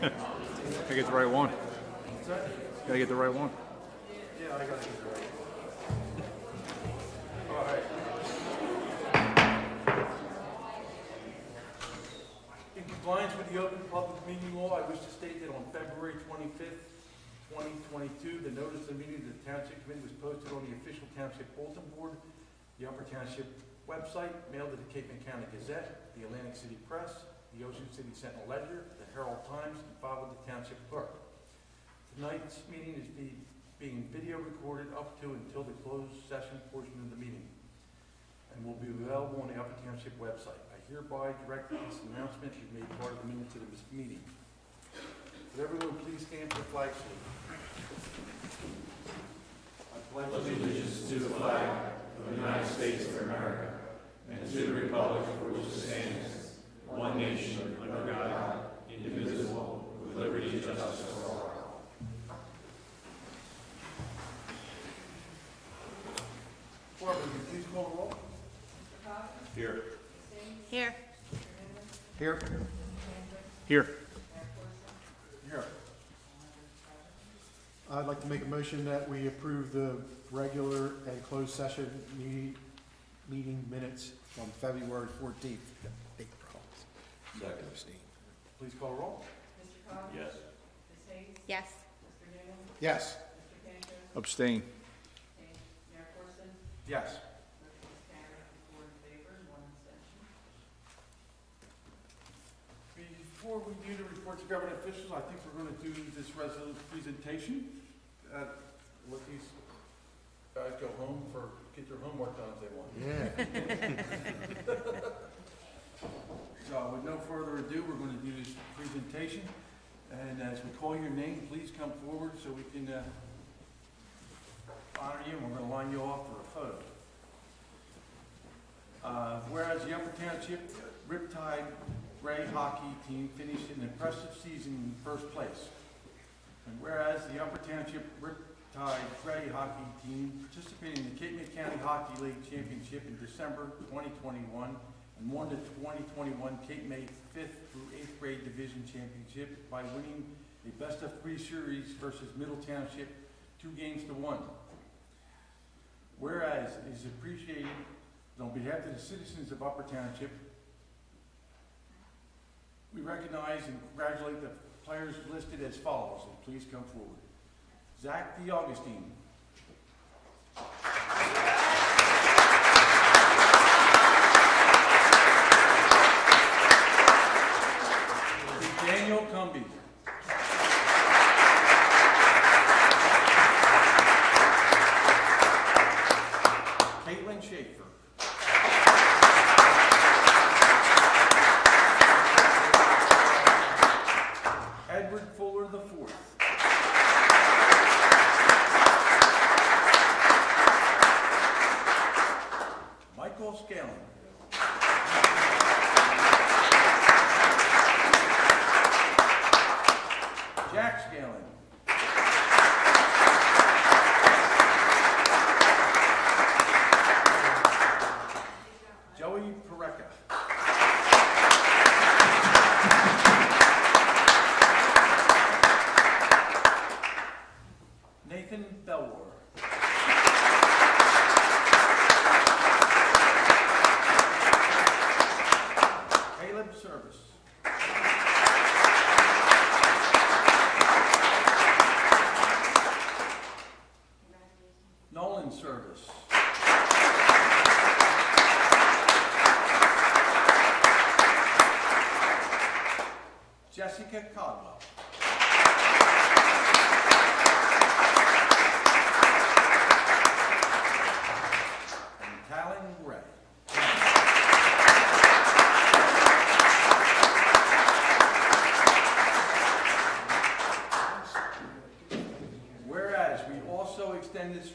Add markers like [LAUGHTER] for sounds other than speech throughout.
Gotta get the right one. Gotta get the right one. Yeah, I gotta get it right. Right. In compliance with the open public meeting law, I wish to state that on February twenty-fifth, twenty twenty-two, the notice of meeting of the Township Committee was posted on the official Township Bulletin Board, the Upper Township website, mailed to the Cape May County Gazette, the Atlantic City Press, the Ocean City Sentinel Ledger, the Herald Times, and filed with the Township Clerk. Tonight's meeting is be- being video recorded up to until the closed session portion of the meeting and will be available on the Upper Township website. I hereby direct this announcement to be made part of the minutes of this meeting. Would everyone please stand for the flag salute? I pledge allegiance to the flag of the United States of America and to the republic for which it stands, one nation, under God, indivisible, with liberty and justice for all. Barbara, would you please call the roll? Here. Here. Here. Here. Here. I'd like to make a motion that we approve the regular and closed session me- meeting minutes from February fourteenth. Second. Please call the roll. Yes. Yes. Yes. Abstain. Mayor Corson? Yes. Before we do the reports of government officials, I think we're gonna do this resolution presentation. Uh, Let these guys go home for, get their homework done if they want. Yeah. [LAUGHS] So with no further ado, we're gonna do this presentation. And as we call your name, please come forward so we can, uh, honor you, and we're gonna line you off for a photo. Uh, whereas the Upper Township Riptide Gray hockey team finished an impressive season in first place. And whereas the Upper Township Riptide Gray hockey team participated in the Cape County Hockey League Championship in December twenty twenty-one and won the twenty twenty-one Cape May fifth through eighth grade division championship by winning a best of three series versus Middle Township, two games to one. Whereas it is appreciated on behalf of the citizens of Upper Township, we recognize and congratulate the players listed as follows, and please come forward. Zach DeAugustine. Daniel Cumby. Codwell. And Talon Ray. Whereas we also extend this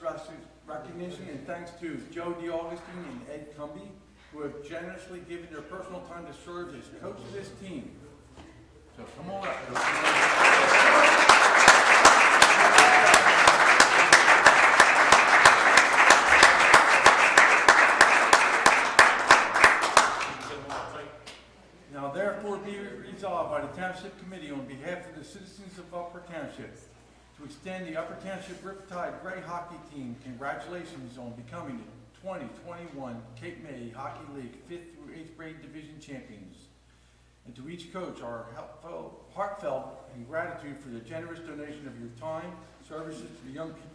recognition and thanks to Joe DeAugustine and Ed Cumby, who have generously given their personal time to serve as coach of this team. So come on up. Now therefore be resolved by the Township Committee on behalf of the citizens of Upper Township to extend the Upper Township Riptide Gray Hockey Team congratulations on becoming the 2021 Cape May Hockey League 5th through 8th grade division champions. And to each coach, our heartfelt- and gratitude for the generous donation of your time, services to the young people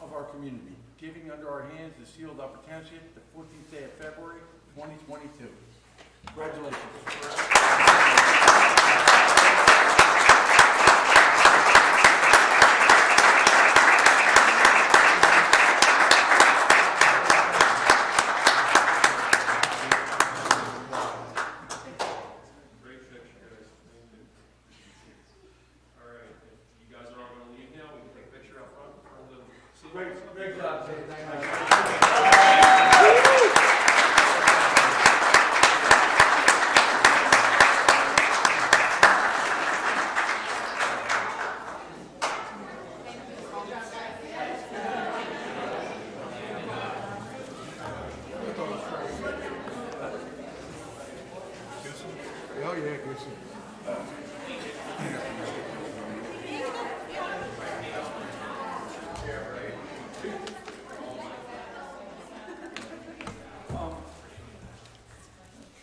of our community. Giving under our hands the sealed Township, the 14th day of February, 2022. Congratulations. Great picture, guys. Thank you. All right, if you guys are all gonna leave now, we can take a picture out front for the. Great, great job, Ted. Thank you. Yeah,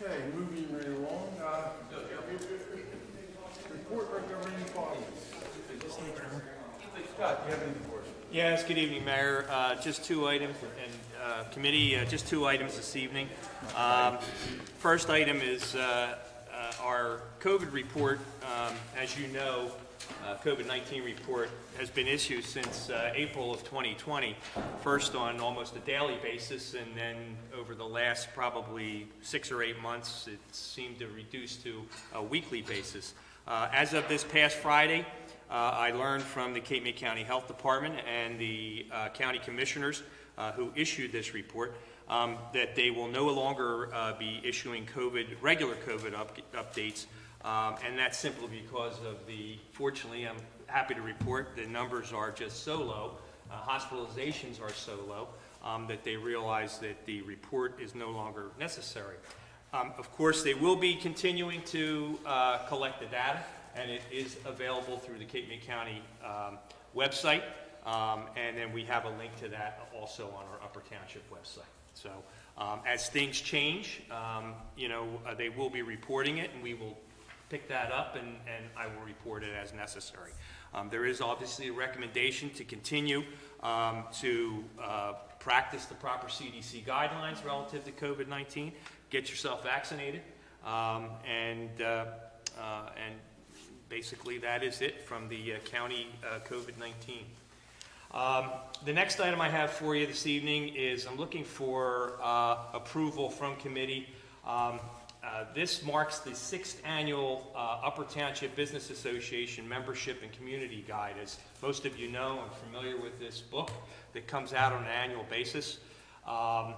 Okay, moving right along, uh, report regarding bodies. Scott, do you have anything for? Yes, good evening, Mayor. Uh, Just two items, and uh, committee, uh, just two items this evening. Um, First item is our COVID report. Um, As you know, uh, COVID-19 report has been issued since uh, April of 2020, first on almost a daily basis, and then over the last probably six or eight months, it seemed to reduce to a weekly basis. Uh, As of this past Friday, uh, I learned from the Cape May County Health Department and the uh, county commissioners uh, who issued this report um, that they will no longer be issuing COVID, regular COVID up- updates. Um, And that's simply because of the, fortunately, I'm happy to report, the numbers are just so low, uh, hospitalizations are so low, um, that they realize that the report is no longer necessary. Um, Of course, they will be continuing to uh, collect the data, and it is available through the Cape May County um, website. Um, And then we have a link to that also on our Upper Township website. So um, as things change, you know, uh, they will be reporting it, and we will pick that up, and, and I will report it as necessary. Um, There is obviously a recommendation to continue um, to uh, practice the proper CDC guidelines relative to COVID-19, get yourself vaccinated, um, and, uh, uh, and basically that is it from the uh, county uh, COVID-19. Um, The next item I have for you this evening is I'm looking for uh, approval from committee. Uh, This marks the sixth annual uh, Upper Township Business Association Membership and Community Guide. As most of you know, I'm familiar with this book that comes out on an annual basis um,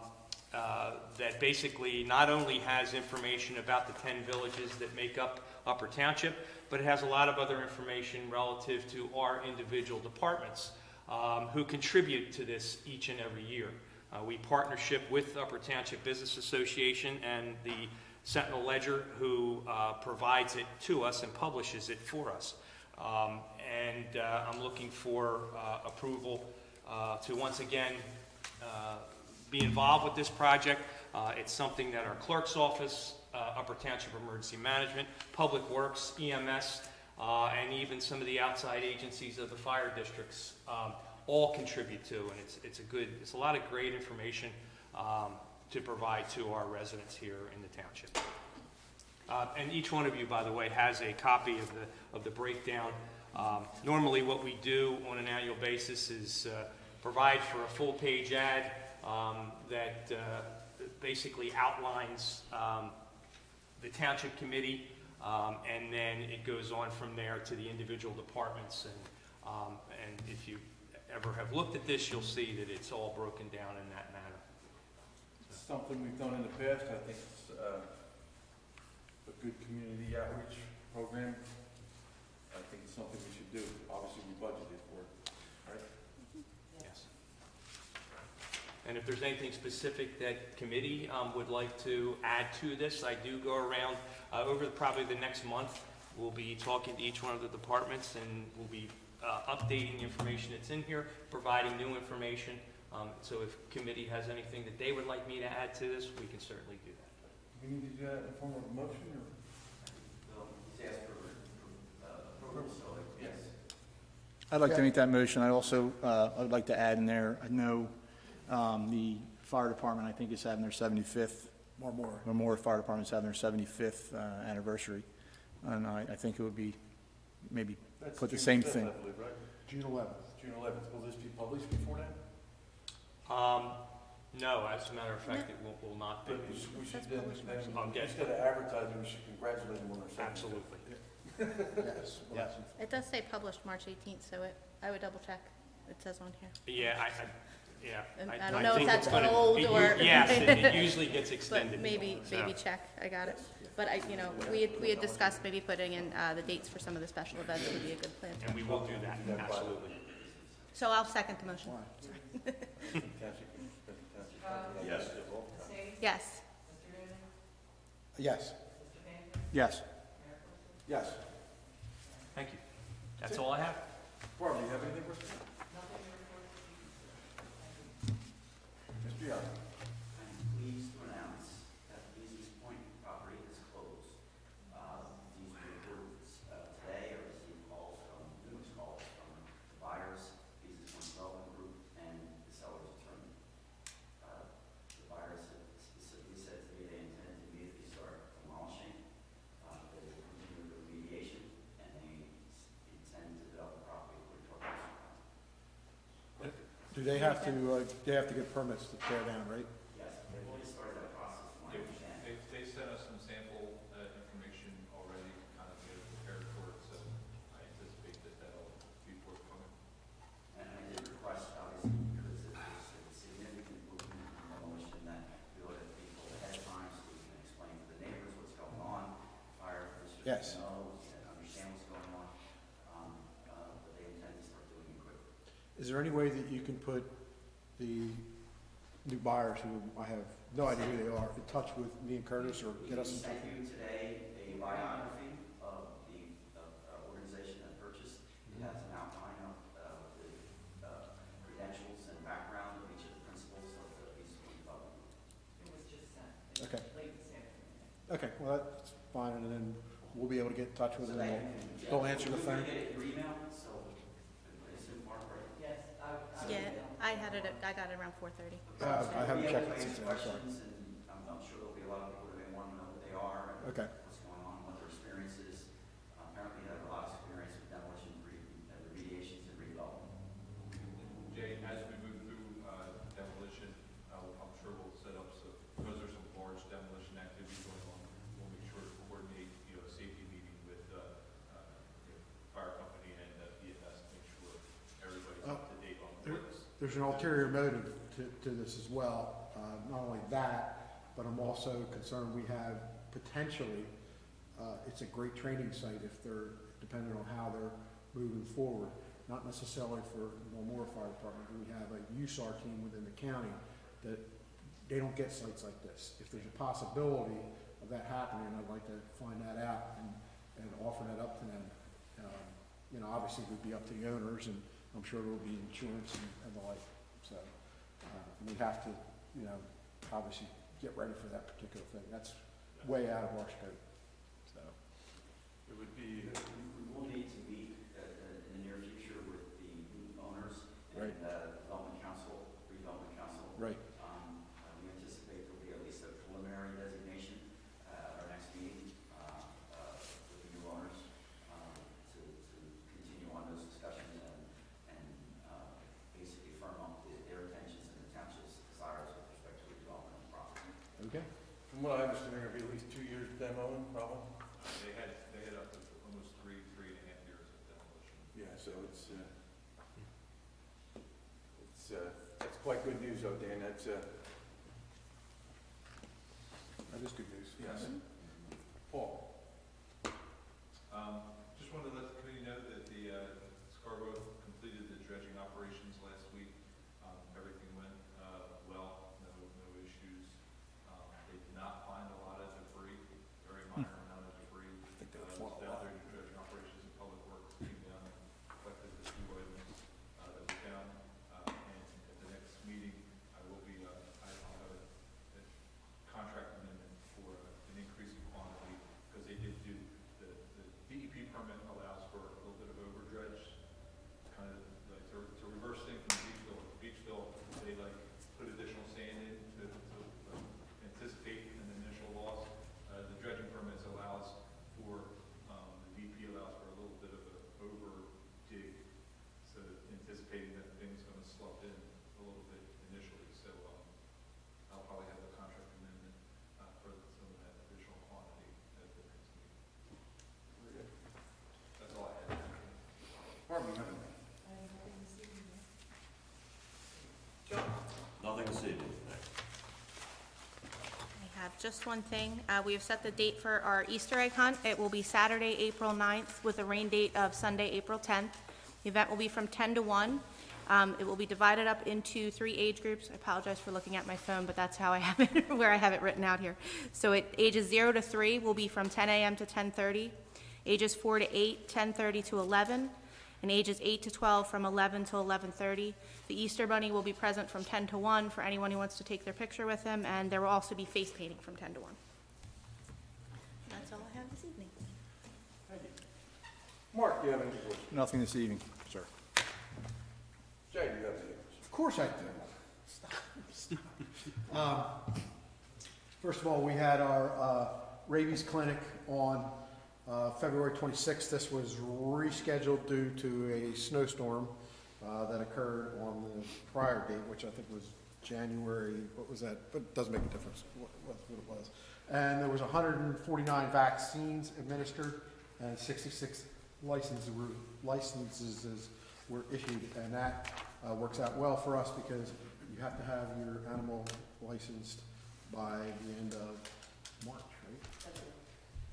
uh, that basically not only has information about the 10 villages that make up Upper Township, but it has a lot of other information relative to our individual departments um, who contribute to this each and every year. Uh, We partnership with Upper Township Business Association and the Sentinel Ledger, who uh, provides it to us and publishes it for us. Um, And uh, I'm looking for uh, approval uh, to once again uh, be involved with this project. Uh, It's something that our clerk's office, Upper Township Emergency Management, Public Works, EMS, and even some of the outside agencies of the fire districts um, all contribute to. And it's, it's a good, it's a lot of great information um, to provide to our residents here in the township. Uh, And each one of you, by the way, has a copy of the, of the breakdown. Um, Normally, what we do on an annual basis is uh, provide for a full-page ad um, that uh, basically outlines um, the township committee, um, and then it goes on from there to the individual departments. And, um, and if you ever have looked at this, you'll see that it's all broken down in that something we've done in the past, I think it's, uh, a good community outreach program. I think it's something we should do, obviously we budgeted for it, right? Yes. And if there's anything specific that committee um, would like to add to this, I do go around uh, over the- probably the next month We'll be talking to each one of the departments, and we'll be uh, updating the information that's in here, providing new information. Um, So if committee has anything that they would like me to add to this, we can certainly do that. Do we need to do that in form of a motion, or? Yes. I'd like to make that motion. I also, uh, I'd like to add in there, I know um, the fire department, I think is having their 75th, More, more. Memorial Fire Department's having their 75th uh, anniversary. And I, I think it would be, maybe That's put the same 5th, thing. I believe, right? June eleventh. June eleventh, will this be published before then? Um, No, as a matter of fact, it will will not be. But we should, we should That's then, published then, I'll get- instead of advertising, we should congratulate them on their seventieth. Absolutely. Yes. [LAUGHS] Yes. It does say published March eighteenth, so it, I would double check. It says on here. Yeah, I, I, yeah. And I don't know if think that's it's gonna- old it u- or- Yes, it it [LAUGHS] usually gets But extended. maybe, so. maybe check, I got it. But I, you know, we had, we had discussed maybe putting in, uh, the dates for some of the special events would be a good plan. And we will do that, absolutely. So I'll second the motion. [LAUGHS] Yes. Yes. Yes. Yes. Yes. Thank you. That's all I have. Barbara, you have anything for us? Mr. Young? I'm pleased to announce that the Beasley's Point property is closed. Uh, These were approved uh, today, I received calls from, numerous calls from the buyers, Beasley's Point Development Group, and the seller's attorney. Uh, The buyers have specifically said to me they intend to immediately start demolishing. Uh, They will continue the remediation, and they s- intend to develop the property according to our master plan. Do they have to, uh, they have to get permits to tear down, right? Yes, they've already started that process, from my They, understanding. they- they sent us some sample uh, information already, to kind of get it prepared for it, so I anticipate that that'll be forthcoming. And I did request, obviously, because it was a significant movement in demolition, that we ought to be told ahead of time so we can explain to the neighbors what's going on, fire officers Yes. know, and understand what's going on. Um, uh, But they intend to start doing it quickly. Is there any way that you can put the new buyers, who I have no idea who they are, in touch with me and Curtis, or get us We in touch? sent you today a biography of the uh, organization that purchased. It has an outline of uh, the uh, credentials and background of each of the principals of the East Point Development. Okay. Okay, well, that's fine, and then we'll be able to get in touch with So them, they- and they'll answer the You're phone. gonna get it in your email, so I assume Mark, right? Yeah, I had it, at- I got it around four thirty. Uh, I haven't checked able it since then, I'm sorry. questions, and I'm, I'm sure there'll be a lot of people that may want to know what they are, and Okay, what's going on, what their experience is. Uh, Apparently, they have a lot of experience with demolition, re- uh, remediations, and redevelopment. Jay, as we move through uh, demolition, uh, I'm sure we'll set up some, because there's some large demolition activity going on, we'll make sure to coordinate, you know, a safety meeting with uh, uh, you know, fire company and uh, EMS to make sure everybody's up to date on there- what's. There's an ulterior motive to, to this as well. Uh, not only that, but I'm also concerned we have potentially, uh, it's a great training site if they're, depending on how they're moving forward. Not necessarily for Memorial Fire Department, but we have a USAR team within the county that they don't get sites like this. If there's a possibility of that happening, I'd like to find that out and, and offer that up to them. Um, You know, obviously it would be up to the owners and I'm sure there will be insurance and, and the like. So, uh, we have to, you know, obviously get ready for that particular thing. That's way out of our scope, so. It would be, We will need to meet uh, uh, in the near future with the new owners Right. and uh, Development Council, redevelopment council. Right. Um, uh, We anticipate there'll be at least a preliminary designation uh, at our next meeting uh, uh, with the new owners um, to to continue on those discussions and and uh, basically firm up the- their intentions and the township's desires with respect to redevelopment of the property. Okay. from what I understand, they're gonna be at least two years demoing, probably. They had, they had up to almost three, three and a half years of demolition. Yeah, so it's, uh, it's, uh, that's quite good news though, Dan, that's, uh, That is good news. yes. Paul? Um, Just wanted to let the committee know that the uh, Scarborough completed the dredging operations last week. Um, Everything went uh, well, no, no issues. Um, They did not find a lot of debris, very minor amount of debris. think they Uh, found a it was down lot. there just one thing. Uh, we have set the date for our Easter egg hunt. It will be Saturday, April 9th, with a rain date of Sunday, April 10th. The event will be from 10 to 1. Um, it will be divided up into three age groups. I apologize for looking at my phone, but that's how I have it, [LAUGHS] where I have it written out here. So it, ages 0 to 3 will be from 10 a.m. to 10:30. Ages 4 to 8, 10:30 to 11. And ages 8 to 12 from 11 to 11:30. The Easter Bunny will be present from 10 to 1 for anyone who wants to take their picture with him, and there will also be face painting from 10 to 1. That's all I have this evening. Thank you. Mark, do you have anything for? Nothing this evening, sir. Jay, do you have anything? Of course I do. Um, First of all, we had our uh, rabies clinic on uh, February 26th. This was rescheduled due to a snowstorm uh, that occurred on the prior date, which I think was January, what was that? But it doesn't make a difference what what it was. And there was 149 vaccines administered and 66 licenses were, licenses were issued. And that uh, works out well for us because you have to have your animal licensed by the end of March?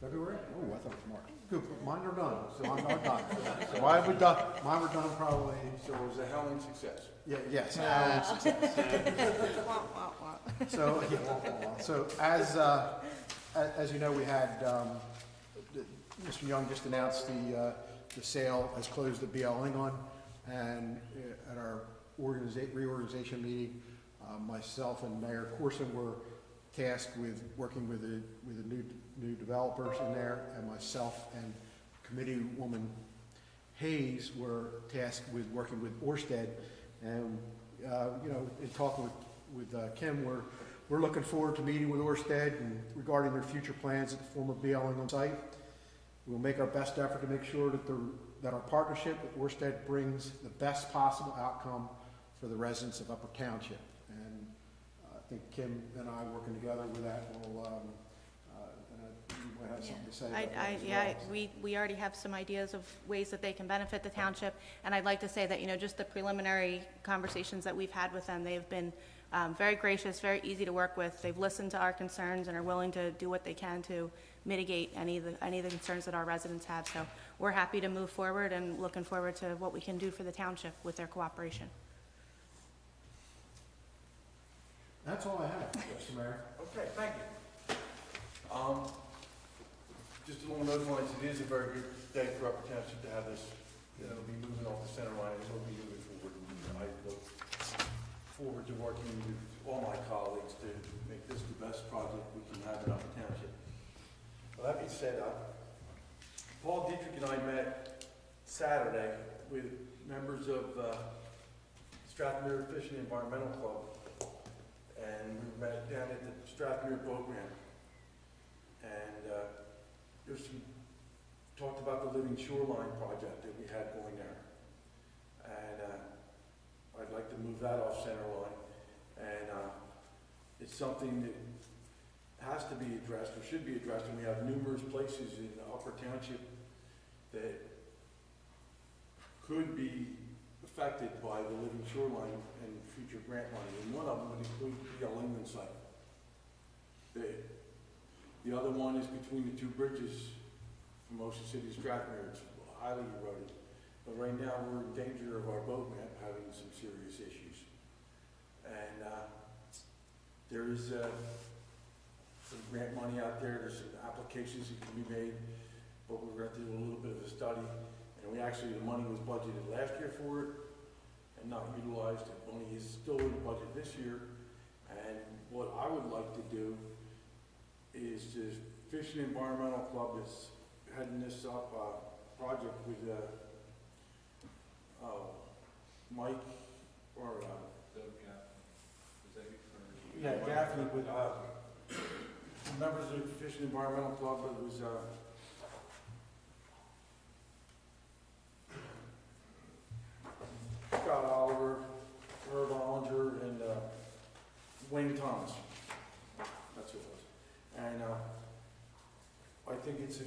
February? Oh, I thought it was March. Good, mine are done, so I'm not done. [LAUGHS] So mine were done, mine were done probably, So it was a howling success. yeah, yes. Alan's success. Wah, wah, wah. So, yeah, so as, uh, a- as you know, we had, um, Mr. Young just announced the, uh, the sale has closed at BL England, and uh, at our organiza- reorganization meeting, uh, myself and Mayor Corson were tasked with working with the, with the new, new developers in there, and myself and committee woman Hayes were tasked with working with Orsted. And, uh, you know, in talking with, with uh, Kim, we're, we're looking forward to meeting with Orsted and regarding their future plans at the former BL England site. We'll make our best effort to make sure that the, that our partnership with Orsted brings the best possible outcome for the residents of Upper Township. And uh, I think Kim and I working together with that will, um, I- you something to say I, about that I, as yeah, well. we, we already have some ideas of ways that they can benefit the township, and I'd like to say that, you know, just the preliminary conversations that we've had with them, they've been um, very gracious, very easy to work with. They've listened to our concerns and are willing to do what they can to mitigate any of the, any of the concerns that our residents have. So we're happy to move forward and looking forward to what we can do for the township with their cooperation. That's all I have, Mr. Mayor. Okay, thank you. Um, just along those lines, it is a very good day for Upper Township to have this, know, be moving off the center line, and we'll be moving forward. And I look forward to working with all my colleagues to make this the best project we can have in Upper Township. Well, that being said, uh, Paul Dietrich and I met Saturday with members of, uh, Strathmere Fishing Environmental Club and we met down at the Strathmere Boat Ramp. And, uh, there's some, talked about the Living Shoreline project that we had going there. And, uh, I'd like to move that off center line. And, uh, it's something that has to be addressed, or should be addressed, and we have numerous places in the Upper Township that could be affected by the living shoreline and future grant money, and one of them would include the England site. The, the other one is between the two bridges from Ocean City to Strathmere, it's highly eroded. But right now, we're in danger of our boat having some serious issues. And, uh, there is, uh, some grant money out there, there's some applications that can be made, but we're gonna do a little bit of a study. And we actually, the money was budgeted last year for it and not utilized. The money is still in the budget this year. And what I would like to do is the Fishing Environmental Club is heading this up, uh, project with, uh, uh, Mike or, uh, Doug Gaffney, is that you? or- yeah, Gaffney with, uh, members of the Fishing Environmental Club, it was, uh, Scott Oliver, Herb Ollinger, and, uh, Wayne Thomas. That's who it was. And, uh, I think it's a,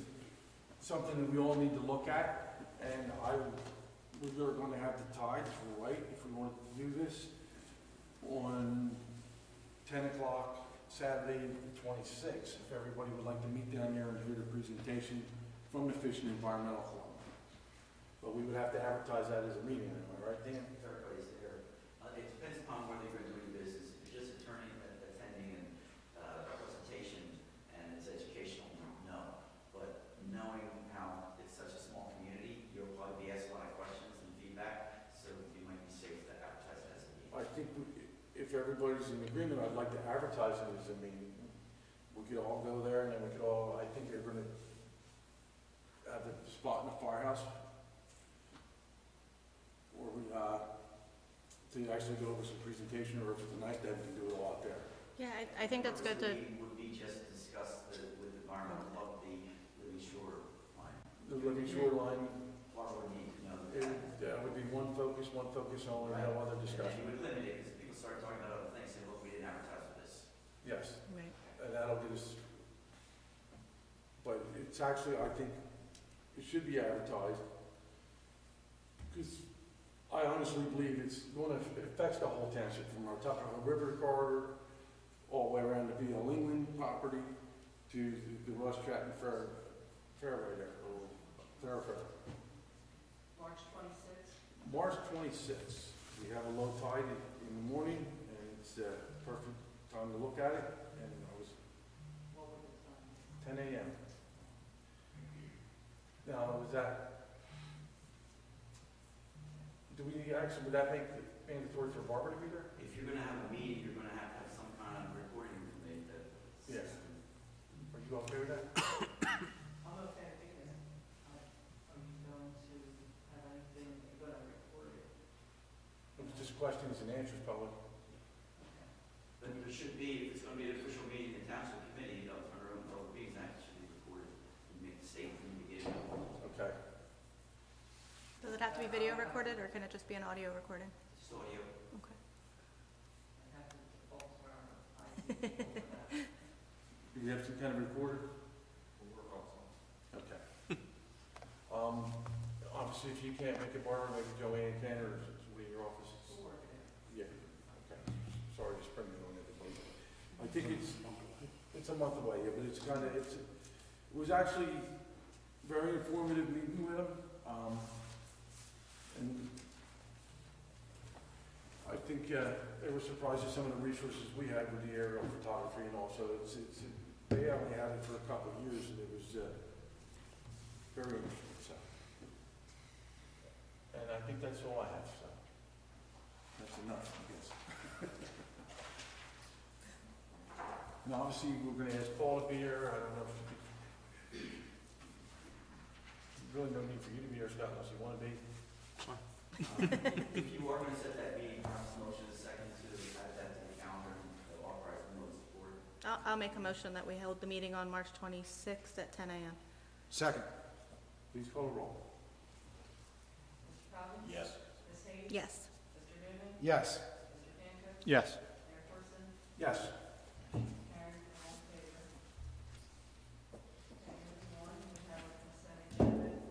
something that we all need to look at, and I, we're gonna have the tides right if we want to do this on ten o'clock Saturday, the twenty-sixth, if everybody would like to meet down there and hear the presentation from the Fish and Environmental Club. But we would have to advertise that as a meeting, am I right, Dan? If everybody's there, uh, it depends upon where they're going to do business. If it's just attorney uh, attending and, uh, a presentation and it's educational, no. But knowing how it's such a small community, you'll probably be asked a lot of questions and feedback, so you might be safe to advertise it as a meeting. I think we- if everybody's in agreement, I'd like to advertise it as a meeting. We could all go there and then we could all, I think they're gonna have the spot in the firehouse. Or we, uh, to actually go over some presentation, or if it's a night, then we can do it all out there. Yeah, I, I think that's good Purpose to, meeting Would be just to discuss the, with the environmental club, the living shore line. The living shoreline, What would need to know. it, that would be one focus, one focus only, no other And discussion. you would limit it, because people start talking about other things, say, look, we didn't advertise for this. Yes. right. And that'll give us, but it's actually, I think, it should be advertised. Because I honestly believe it's gonna, it affects the whole township, from our Tuckahoe River corridor, all the way around the BL England property, to the- the Russ Stratton Fair, Fairway there, or Thoroughfare. March twenty-sixth? March twenty-sixth, we have a low tide in the morning, and it's a perfect time to look at it, and I was What was the time? ten AM. Now, is that, do we actually, would that make it mandatory for Barbara to be there? If you're gonna have a meeting, you're gonna have to have some kind of recording permit that. Yes. Are you okay with that? I'm okay with it. I- Are you going to have anything, you're gonna record it? It was just questions and answers, probably. But there should be, if it's gonna be an official meeting, the township committee, you know, under open public meetings act, it should be recorded. You make the statement in the beginning. Okay. Does it have to be video recorded, or can it just be an audio recording? Just audio. Okay. I have to default where I. Do you have some kind of recorder? We'll work on something. Okay. [LAUGHS] Um, obviously, if you can't make it, Barbara, maybe Joanne can, or somebody in your office. We'll work it out. Yeah, okay. Sorry to spring it on everybody. I think it's, it's a month away, yeah, but it's kind of, it's, it was actually very informative meeting with them. Um, and I think, uh, they were surprised at some of the resources we had with the aerial photography and also it's, it's, they only had it for a couple of years and it was, uh, very interesting, so. And I think that's all I have, so. That's enough, I guess. And obviously, we're gonna ask Paul to be here, I don't know if, you really no need for you to be here, Scott, unless you wanna be. If you are gonna set that meeting, perhaps motion is second to add that to the calendar and authorize the notice of board. I'll, I'll make a motion that we held the meeting on March twenty-sixth at ten AM. Second. Please call the roll. Mr. Yes. Ms. Hayes? Yes. Mr. Newman? Yes. Mr. Pankey? Yes. Mayor Corson? Yes. Karen, all in favor? Okay, moving on, we have a consent agenda.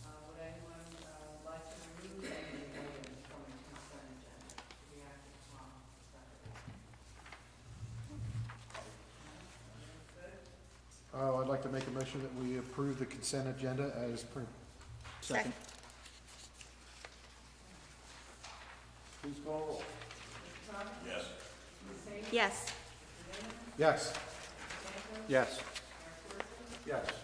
Uh, would anyone, uh, like to remove any items from the consent agenda to be acted upon separately? No? Good? Uh, I'd like to make a motion that we approve the consent agenda as printed. Second. Please call roll. Yes. Yes. Yes. Yes. Yes.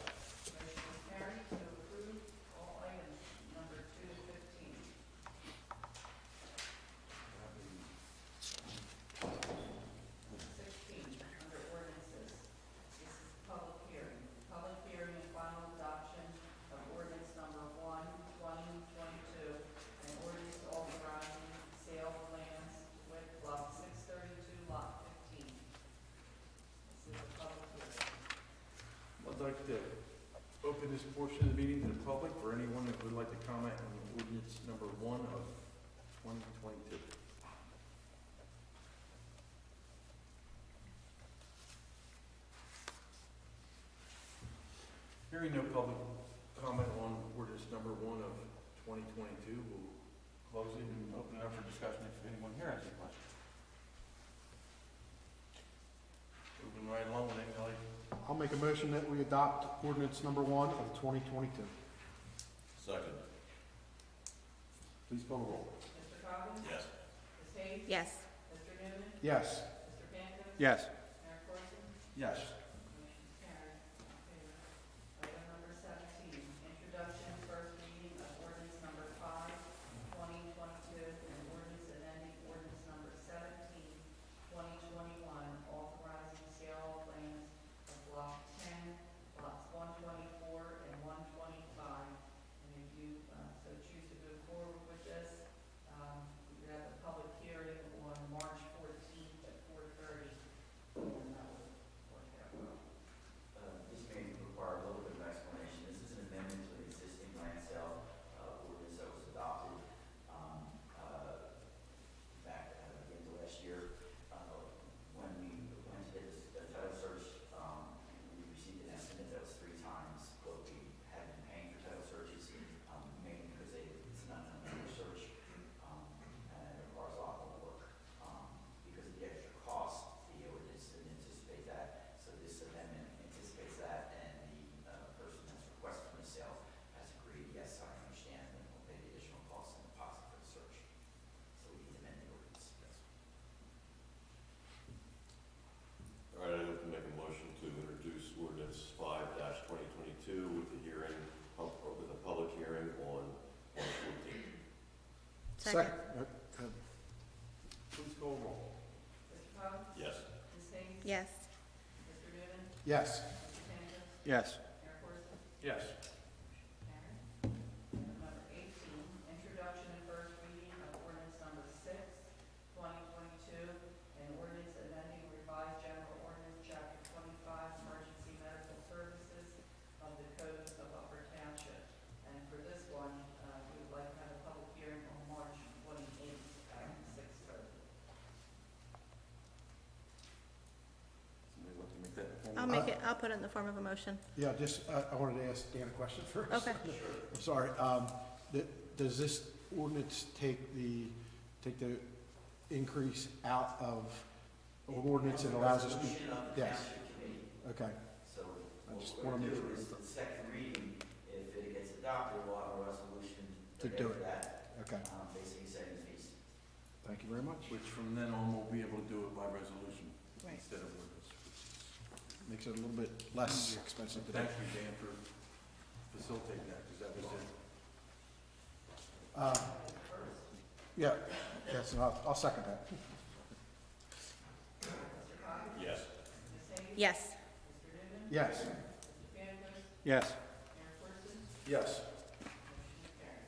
public for anyone that would like to comment on ordinance number one of 2022? Hearing no public comment on ordinance number one of 2022, we'll close it and open it up for discussion if anyone here has any questions. Moving right along with it, Kelly. I'll make a motion that we adopt ordinance number one of 2022. Please call the roll. Mr. Coggins? Yes. Ms. Hayes? Yes. Mr. Newman? Yes. Mr. Pancoast? Yes. Mayor Corson? Yes. Motion's carried. Okay. Item number seventeen, introduction, first reading of ordinance number five, twenty twenty-two, and ordinance amending ordinance number seventeen, twenty twenty-one, authorizing sale of lands of block ten, lots one twenty-four and one twenty-five. And if you, uh, so choose to move forward with this, um, we have a public hearing on March fourteenth at four thirty. And that will work out well. Uh, This may require a little bit of explanation. This is an amendment to an existing land sale uh, ordinance that was adopted um, uh, back uh, at the end of last year. Uh, When we went to get this the title search, um, we received an estimate that was three times what we had been paying for title searches, um, mainly because they, it's not an under search, um, and it requires a lot more work. Um, Because of the extra cost, the ordinance didn't anticipate that. So this amendment anticipates that, and the uh, person that's requesting the sale has agreed, yes, I understand, and will pay the additional cost and deposit for the search. So we need to amend the ordinance, yes. All right, I'd like to make a motion to introduce ordinance five twenty twenty-two with the hearing, pub- or with a public hearing on March fourteenth. Second. Uh, uh, Please call the roll. Mr. Coggins? Yes. Ms. Hayes? Yes. Mr. Newman? Yes. Mr. Pancoast? Yes. Mayor Corson? Yes. Carried. Item number eighteen, introduction and first reading of ordinance number six, twenty twenty-two, and ordinance amending revised general ordinance, chapter twenty-five, emergency medical services of the Code of Upper Township. And for this one, uh, we would like to have a public hearing on March twenty-eighth at six thirty. Somebody like to make that in form of- I'll make it, I'll put it in the form of a motion. Yeah, just, uh, I wanted to ask Dan a question [LAUGHS] first. Okay. I'm sorry, um, th- does this ordinance take the, take the increase out of ordinance and allows us to? Resolution of the Yes, township committee. okay. So I what just we're wanna gonna make do sure. is the second reading, if it gets adopted, we'll have a resolution To do after it. that, Okay, um, basically setting the fees. thank you very much. Which from then on, we'll be able to do it by resolution Right. instead of ordinance. Makes it a little bit less expensive today. Thank you, Dan, for facilitating that, because that was it. Uh, Yeah, yes, and I'll, I'll second that. Mr. Yes. Yes. Yes. Yes. Yes. Motion carried.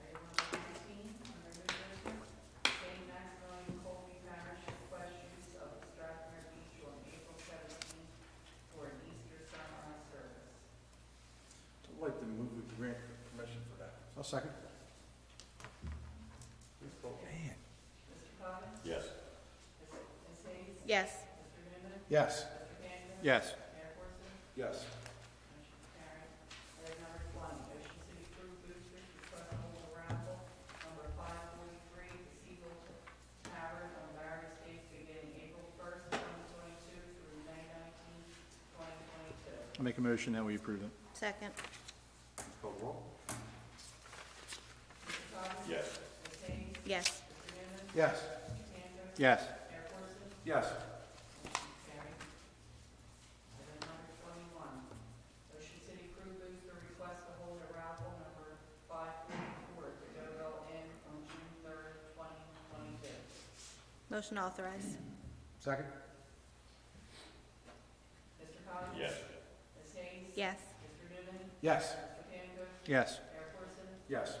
Item number nineteen, under new business, St. Maximilian Kolbe Parish request use of the Strathmere Beach on April seventeenth for an Easter sunrise service. I'd like to move with grant permission for that. I'll second. Please call. Mr. Coggins? Yes. Ms. Ms. Hayes? Yes. Mr. Newman? Yes. Mr. Pancoast? Yes. Mayor Corson? Yes. Motion carried. Item number twenty, Ocean City Crew Boosters request to hold a raffle number five forty-three, the Seagull Tavern on various dates beginning April first, twenty twenty-two Yes. May nineteenth, twenty twenty-two. I'll make a motion that we approve it. Second. Call the roll. Mr. Coggins? Yes. Ms. Hayes? Yes. Yes. Yes. Yes. Carried. Item number twenty-one, Ocean City Crew Booster request to hold a raffle number five forty-four at Go-Go Inn on June third, twenty twenty-two. Motion authorized. Second? Mr. Coggins? Yes. Ms. Hayes? Yes. Mr. Newman? Yes. Mr. Pancoast? Yes. Mayor Corson? Yes.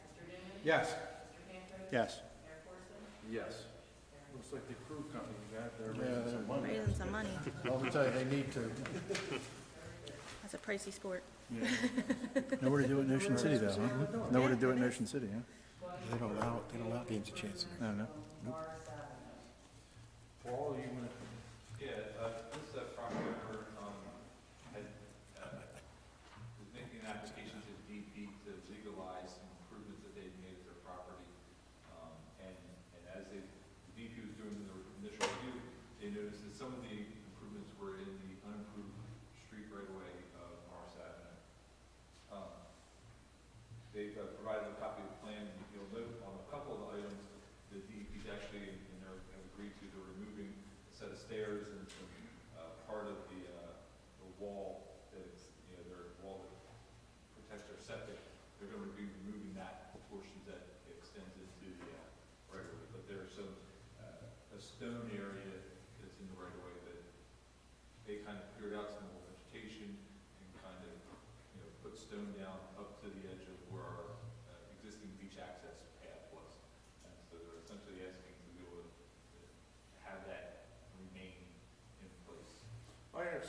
Yes. Yes. Yes. Looks like the crew company, got they're raising some money. Raising some money. [LAUGHS] I'll tell you, they need to. That's a pricey sport. Yeah. Nowhere to do it in Ocean City, though, huh? Nowhere to do it in Ocean City, huh? They don't allow, they don't allow games of chance in there. No, no. Paul, you wanna?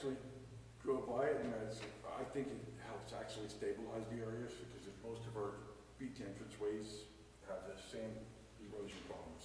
actually drove by it, and I, I think it helps actually stabilize the areas, because most of our beach entrance ways have the same erosion problems.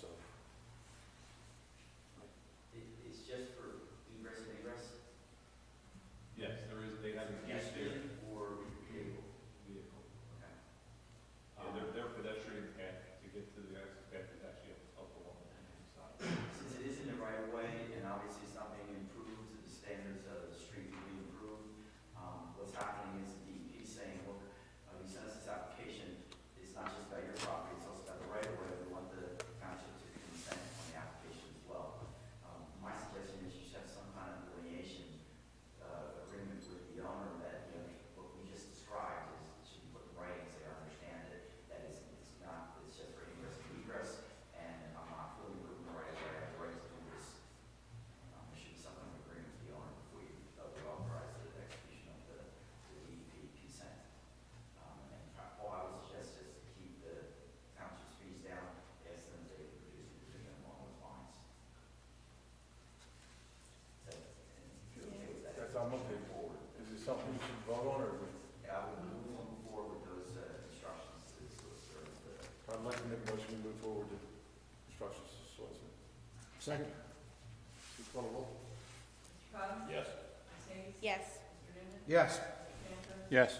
Second? Please call roll. Yes. Yes. Yes.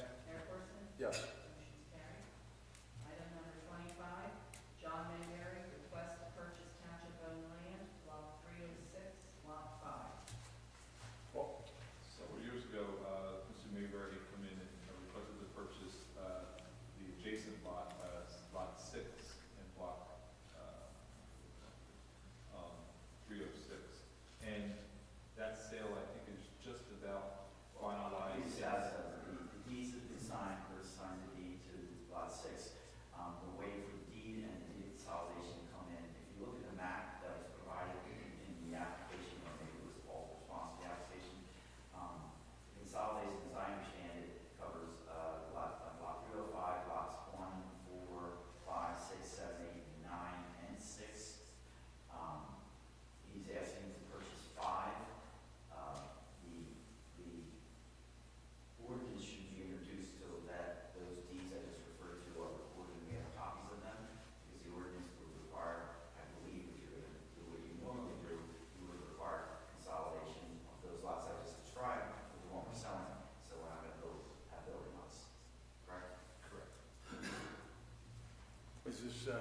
This uh,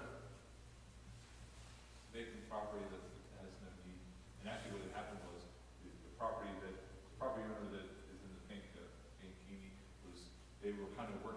vacant property that has no need. And actually what had happened was the, property that, the property owner that is in the pink, uh, pink was, they were kind of working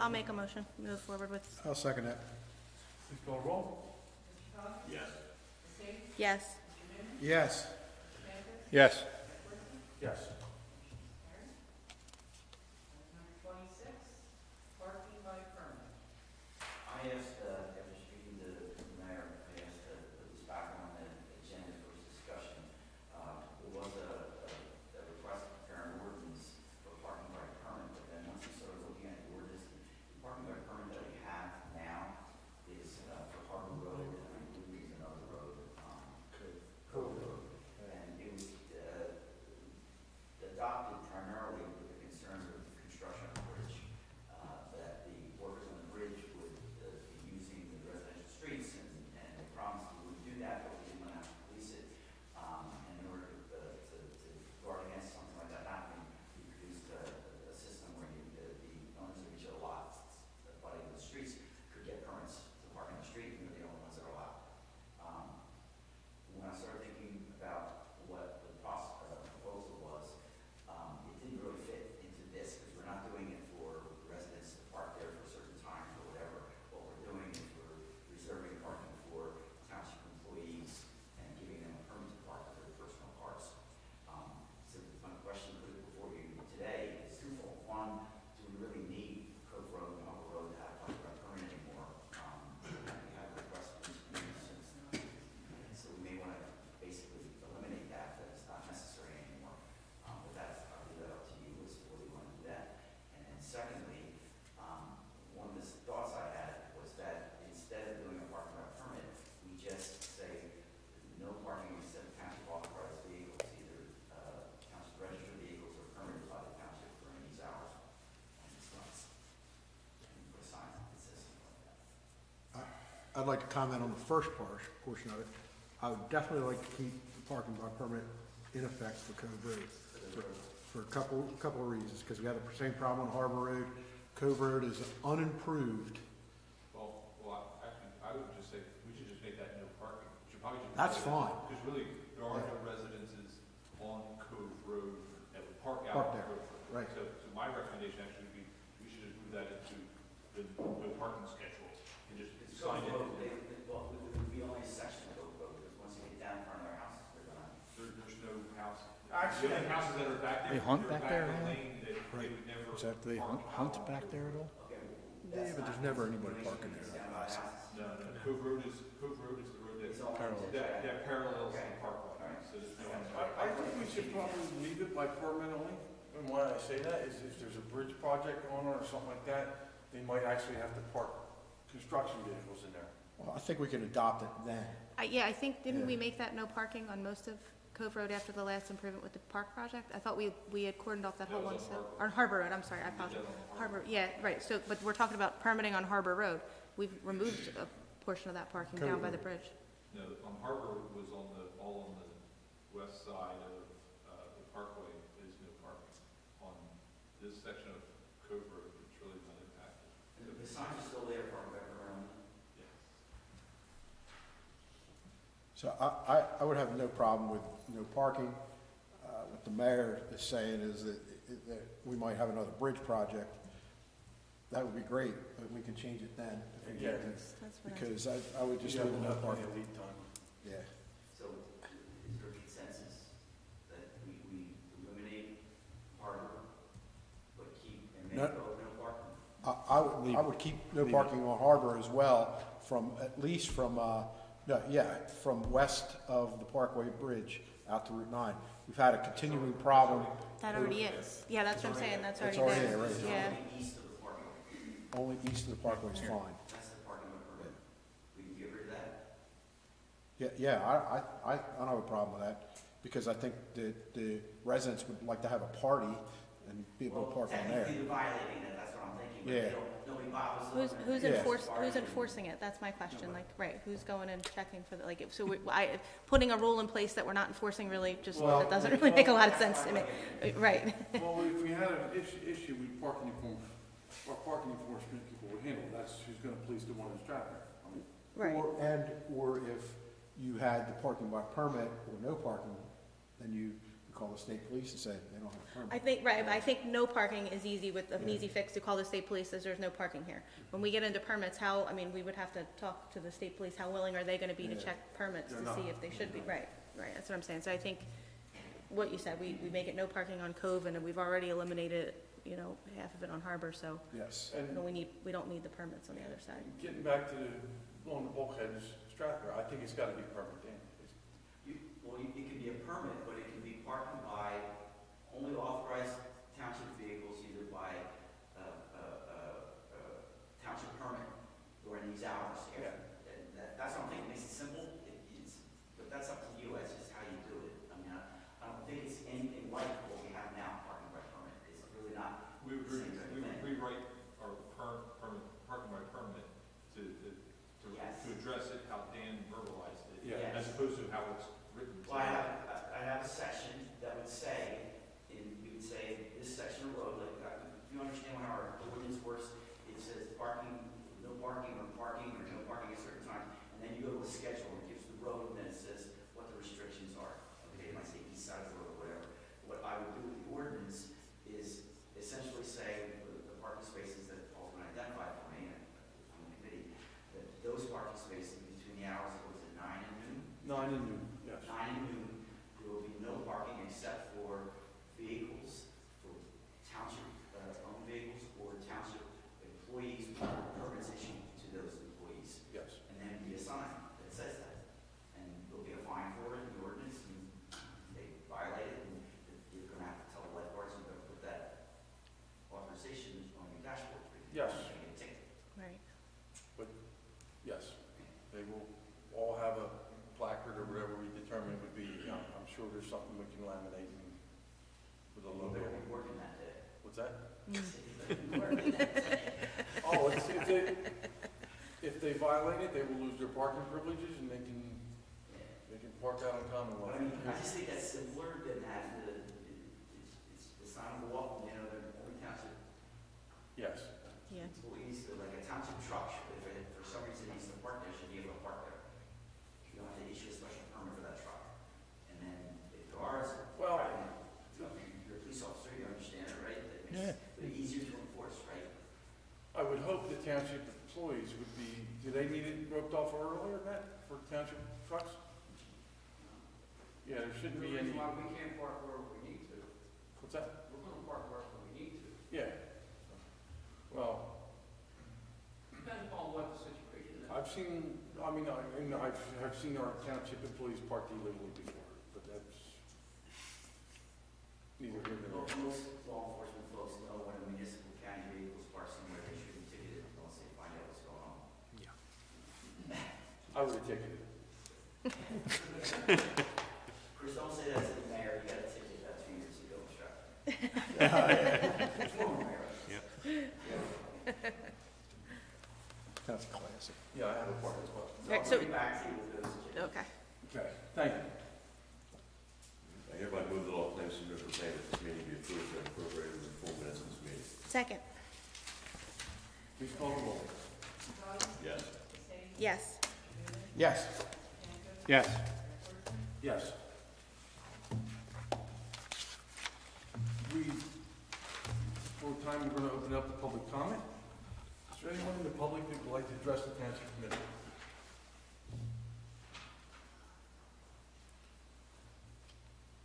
I'll, make a I'll motion? make a motion, move forward with, I'll second that. Please call the roll. Yes. yes. Yes. Yes. Yes. Number I'd like to comment on the first part, portion of it. I would definitely like to keep the parking by permit in effect for Cove Road. for- For a couple, couple of reasons, because we have the same problem on Harbor Road. Cove Road is unimproved. Well, well, I- actually, I would just say, we should just make that no parking. We should probably just. That's fine. Because really, there are no residences on Cove Road that would park out. Park on there, Cove Road. right. So, so my recommendation actually would be, we should just move that into the no parking schedule and just It's sign Cove it. Road, they, they, well, it would be only a section of Cove Road, because once you get down in front of their houses, they're gonna. There, there's no house. Actually- The houses that are back there. They hunt they're back there, in huh? lane that they Right. would never Is that, they hunt, park hunt out. back there at all? Okay, Yeah, but there's never anybody parking there. No, no, Cove Road is, Cove Road is the road that, It's all Parallel. that, that parallels the parkway, so there's no. I, I think we should probably leave it by permit only. And why I say that is if there's a bridge project going on or something like that, they might actually have to park construction vehicles in there. Well, I think we can adopt it then. I, yeah, I think, didn't we make that no parking on most of Cove Road after the last improvement with the park project? I thought we, we had cordoned off that whole one, so, on Harbor Road, I'm sorry, I apologize. Harbor, yeah, right, so, but we're talking about permitting on Harbor Road. We've removed a portion of that parking down by the bridge. No, on Harbor was on the, all on the west side of, uh, the parkway is no parking. On this section of Cove Road, it's really not impacted. The, the signs are still there, park back around. Yeah. So I, I, I would have no problem with no parking. Uh, What the mayor is saying is that, that we might have another bridge project. That would be great, but we can change it then if we get to. That's what I- Because I, I would just You leave have it no enough parking. plenty lead time. Yeah. So is there consensus that we, we eliminate harbor, but keep and make No. Cove no parking? I, I would, I would keep no parking on Harbor as well from, at least from, uh, no, yeah, from west of the Parkway Bridge out to Route nine. We've had a continuing problem That already is. Yeah, that's what I'm saying, that's It's already already there. there, right. Yeah. Only east of the parking lot. only east of the Parkway is fine. That's the parking lot permit. We can get rid of that? Yeah, yeah, I, I, I I don't have a problem with that, because I think the, the residents would like to have a party and be able to park on there. Technically, they're violating it, that's what I'm thinking, but Yeah. they don't, nobody bothers them. Who's, who's Yeah. enforce, who's enforcing it? That's my question, like, right, who's going and checking for the, like, if- so we, I, putting a rule in place that we're not enforcing really, just, Well- that doesn't really make a lot of sense to me. Right. Well, if we had an issue, issue with parking enforcement, our parking enforcement people would handle it. That's who's gonna police the one who's driving. I mean, Right. Or, and, or if you had the parking by permit or no parking, then you, call the state police and say they don't have a permit. I think, right, but I think no parking is easy with, an easy fix to call the state police, says there's no parking here. When we get into permits, how, I mean, we would have to talk to the state police, how willing are they gonna be to Yeah. check permits to They're see not. if they should be, right, right, that's what I'm saying, so I think what you said, we, we make it no parking on Cove, and we've already eliminated, you know, half of it on Harbor, so, Yes. you know, And we need, we don't need the permits on the other side. getting back to the, on the bulkheads, Strathmere, I think it's gotta be permanent Dan. It's- You, well, you- it can be a permit, but be by only authorized township vehicles, either by, uh, uh, uh, township permit during these hours. Yeah. And that, that's what I'm thinking, makes it simple, it, it's, but that's up to you, that's just how you do it. I mean, I, I don't think it's anything like what we have now, parking by permit, it's really not. We would, re- Same type of we would thing. rewrite our per, permit, parking by permit to, to, to, Yes. to address it how Dan verbalized it. Yeah. As opposed to how it's written. Well, I today. have, I- I have a section that would say, in, we would say, this section of road, like, uh, if you understand when our ordinance works, it says parking, no parking, or parking, or no parking at certain times, and then you go to a schedule, and it gives the road, and then it says what the restrictions are. Okay, it might say east side of the road, or whatever. What I would do with the ordinance is essentially say, the the parking spaces that Paul's going to identify for me, and from the committee, that those parking spaces between the hours, of, was it nine and noon? Nine and noon, yes. nine and noon, there will be no parking except for vehicles, for township, uh, owned vehicles or township employees with permits issued to those employees. Yes. And then be a sign that says that. And there'll be a fine for it in the ordinance, and they violate it, and you're gonna have to tell the lifeguards, you're gonna put that authorization on your dashboard. for you. Yes. You're gonna get a ticket. Right. Yes, they will all have a placard or whatever we determine would be, you know, I'm sure there's something we can laminate and with a You logo. better be working that day. What's that? You better be working that day. Oh, it's, if they, if they violate it, they will lose their parking privileges and they can, they can park out on Commonwealth. I mean, I just think that's simpler than having the, it's, it's, it's not a walk, you know, they're only township Yes, Yeah. employees, they're like a township truck, if it, for some reason needs to park there, should be able to park there. You don't have to issue a special permit for that truck. And then if there are, Well- I mean, you know, you're a police officer, you understand it, right? That makes it easier to enforce, right? I would hope the township employees would be, do they need it roped off earlier, Matt, for township trucks? Yeah, there shouldn't be any, we can't park wherever we need to. what's that? We're gonna park wherever we need to. Yeah. Well, Depends upon what the situation is. I've seen, I mean, I, and I've, I've seen our township employees park illegally before, but that's neither here nor Most, there. most law enforcement folks know when a municipal county vehicle is parked somewhere, they should be ticketed unless they find out what's going on. I would have ticketed. Chris, [LAUGHS] don't say that to the mayor, you got a ticket about two years ago, Stratford. Former mayor. That's classic. Yeah, I have a parking spot. Right, I'll so- bring back to you with those. Okay. Okay, thank you. I hereby move that all claims submitted for payment at this meeting be approved and appropriated in the full minutes of this meeting. Second, Please call the roll. Yes. yes. Yes. Yes. Yes. We, for a time, we're gonna open up the public comment. Is there anyone in the public that would like to address the township committee?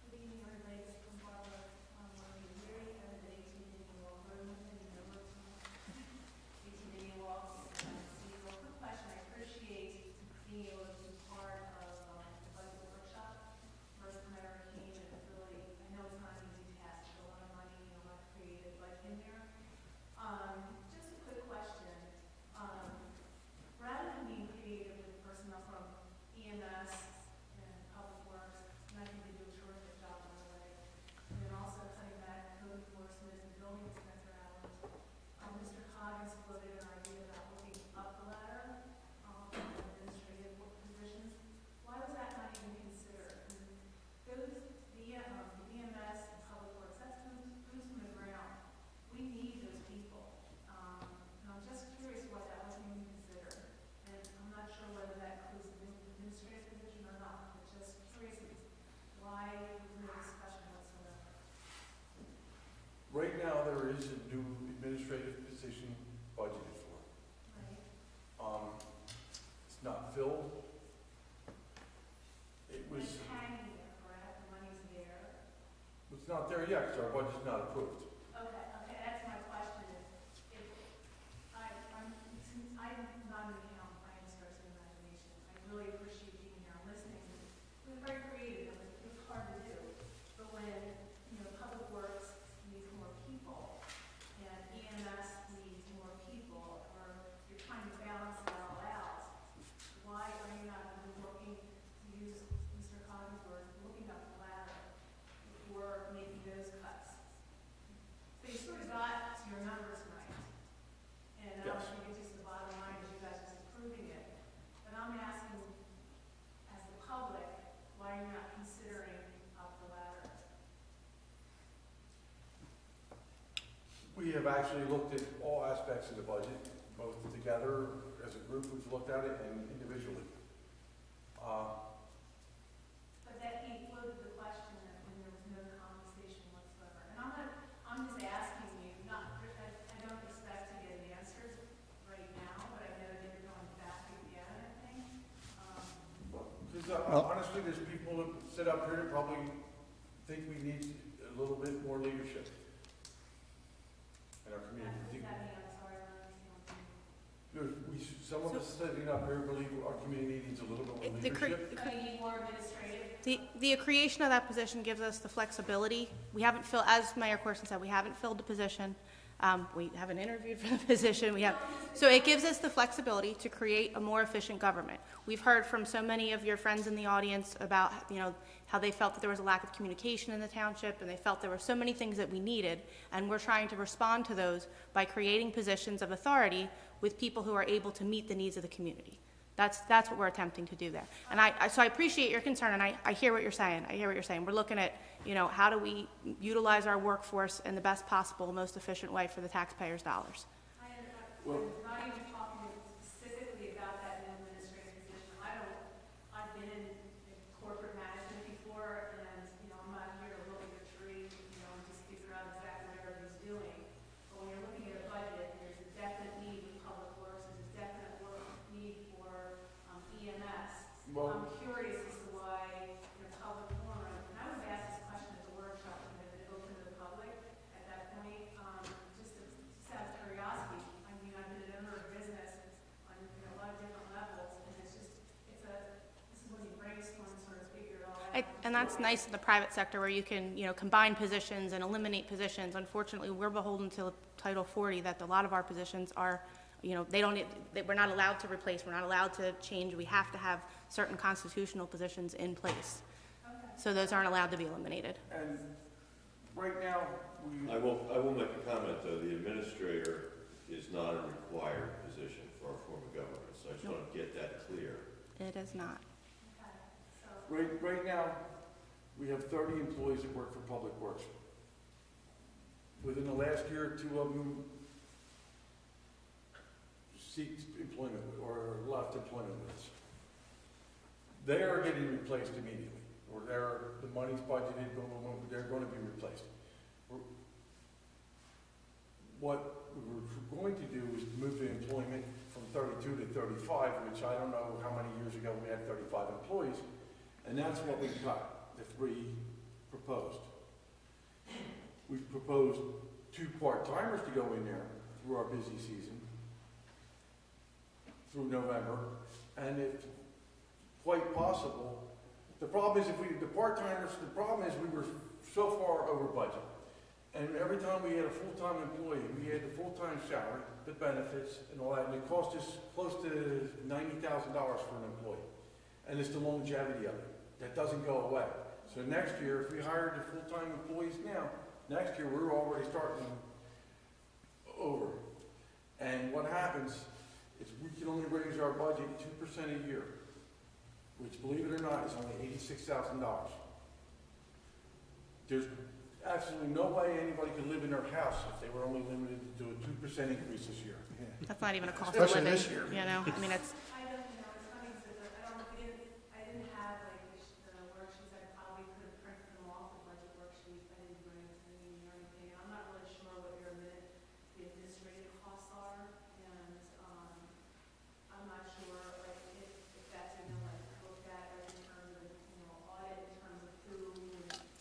Good evening, everybody. This is Barbara, um, Maureen Leary, I'm at eighteen Indian Walk Road, in the number, eighteen Indian Walk. Um, see, real quick question, I appreciate being able to be part of, um, the budget workshop. First time I ever came, and it's really, I know it's not an easy task, there's a lot of money, you know, a lot of creative budget in there. Um, just a quick question, um, rather than being is a new administrative position budgeted for. Right. Um, it's not filled. It was, It's hanging there, correct? The money's there. Not there yet, because our budget's not approved. Okay, okay, that's my question is, if, I, I'm, since I'm not an accountant, I am starting imagination. I really appreciate being here and listening. We're very creative, and it's hard to do. But when, you know, Public Works needs more people, and EMS needs more people, or you're trying to balance it all out, why are you not even looking, to use Mr. Cotton's word, looking up the ladder before making those cuts? So you sort of got to your numbers right. And I don't Yes. think it's just the bottom line, is you guys just approving it. But I'm asking, as the public, why you're not considering up the ladder? We have actually looked at all aspects of the budget, both together as a group, we've looked at it, and individually. Uh, But that he floated the question that when there was no conversation whatsoever. And I'm not, I'm just asking you, not, I, I don't expect to get answers right now, but I know that you're going back again, I think. Um, uh, Well- honestly, there's people that sit up here that probably think we need a little bit more leadership in our What community. does that mean? I'm sorry, I don't understand. what you mean. There's, we, some of us sitting up here believe our community needs a little bit more The cre- leadership. So you need more administrative? The, the creation of that position gives us the flexibility. We haven't filled, as Mayor Corson said, we haven't filled the position. Um, we haven't interviewed for the [LAUGHS] position. We have, so it gives us the flexibility to create a more efficient government. We've heard from so many of your friends in the audience about, you know, how they felt that there was a lack of communication in the township, and they felt there were so many things that we needed, and we're trying to respond to those by creating positions of authority with people who are able to meet the needs of the community. That's, that's what we're attempting to do there. And I, I- so I appreciate your concern, and I, I hear what you're saying. I hear what you're saying. We're looking at, you know, how do we utilize our workforce in the best possible, most efficient way for the taxpayers' dollars? Well- not even talking specifically about that new administrative position. I don't, I've been in in corporate management before, and, you know, I'm not here to look at a tree, you know, and just figure out exactly what everybody's doing. But when you're looking at a budget, there's a definite need with public works, there's a definite work need for um, EMS. Well- I'm curious as to why, in a public forum, and I would have asked this question at the workshop, and it been open to the public at that point, um, just to- just out of curiosity. I mean, I've been an owner of a business on, you know, a lot of different levels, and it's just, it's a, this is when you brainstorm and sort of figure it all out. I- And that's nice in the private sector where you can, you know, combine positions and eliminate positions. Unfortunately, we're beholden to Title 40, that a lot of our positions are, you know, they don't, that we're not allowed to replace, we're not allowed to change. We have to have certain constitutional positions in place. So those aren't allowed to be eliminated. And right now, we, I will, I will make a comment, though, the administrator is not a required position for our form of government, so I just want to get that clear. It is not. Right, right now, we have thirty employees that work for Public Works. Within the last year, two of them seeked employment or left employment with us. They are getting replaced immediately, or they're, the money's budgeted, they're gonna be replaced. What we're going to do is move the employment from thirty-two to thirty-five, which I don't know how many years ago we had thirty-five employees, and that's what we cut, the three proposed. We've proposed two part-timers to go in there through our busy season, through November, and if quite possible, the problem is if we, the part-timers, the problem is we were so far over budget. And every time we had a full-time employee, we had the full-time salary, the benefits and all that, and it cost us close to ninety thousand dollars for an employee. And it's the longevity of it, that doesn't go away. So next year, if we hired the full-time employees now, next year, we're already starting over. And what happens is we can only raise our budget two percent a year, which believe it or not, is only eighty-six thousand dollars. There's absolutely no way anybody could live in their house if they were only limited to a two percent increase this year. That's not even a cost of Especially living, this year. you know? I mean, it's, I don't, you know, it's funny, because I don't, we didn't, I didn't have like the sh- the worksheets, I probably could have printed them off, the budget worksheets, I didn't bring it to the meeting or anything, and I'm not really sure what your That's why it's hard, positions. yeah. I'm not savvy enough in this situation, I've run part of your, the business structure, and I'm just, but listening as, just coming in as a resident and listening to what was being said,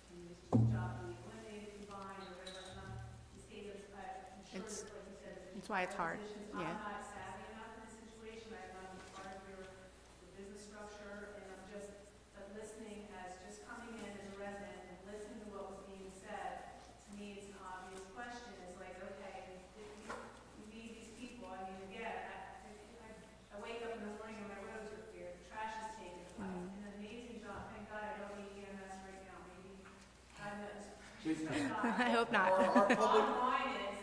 to me, it's an obvious question, it's like, okay, if you, you need these people, I mean, again, I, I, I wake up in the morning and my roads are clear, the trash is taken away, Mm-hmm. an amazing job, thank God I don't need EMS right now, Mm-hmm. maybe, I'm not. [LAUGHS] I hope not. Our, our public, Bottom line is,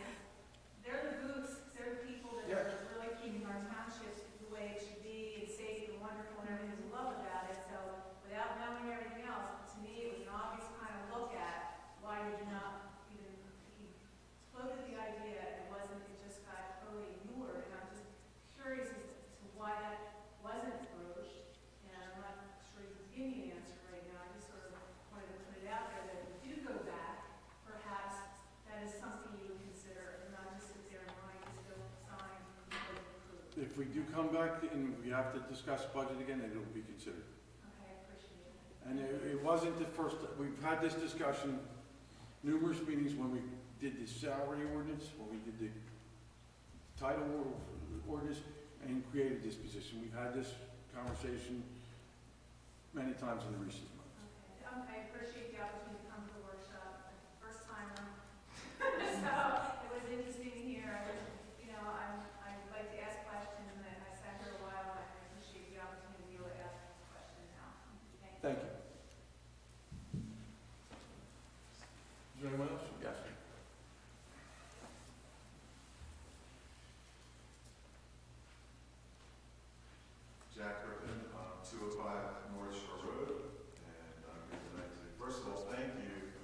they're the boots, they're the people that Yeah. are really keeping our townships the way it should be, and safe and wonderful and everything we love about it, so without knowing everything else, to me, it was an obvious kind of look at, why did you not even, he floated the idea, and it wasn't, it just got totally ignored, and I'm just curious as to why that wasn't broached, and I'm not sure you can give me an answer right now, I just sort of wanted to put it out there that if we do go back, perhaps that is something you would consider, and not just sit there and write, just go sign, and approve. If we do come back and we have to discuss budget again, then it'll be considered. Okay, I appreciate it. And it, it wasn't the first, we've had this discussion numerous meetings when we did the salary ordinance, when we did the title or- ordinance, and created this position. We've had this conversation many times in the recent months. Okay, um, I appreciate the opportunity to come to the workshop, first timer. So, it was interesting to hear, I was, you know, I'm, I would like to ask questions, and I sat here a while, and I appreciate the opportunity to be able to ask questions now. Thank you. Thank you. Is there anyone else? Yes. Jack Griffin, uh, 205 North Shore Road, and I'm here tonight to, first of all, thank you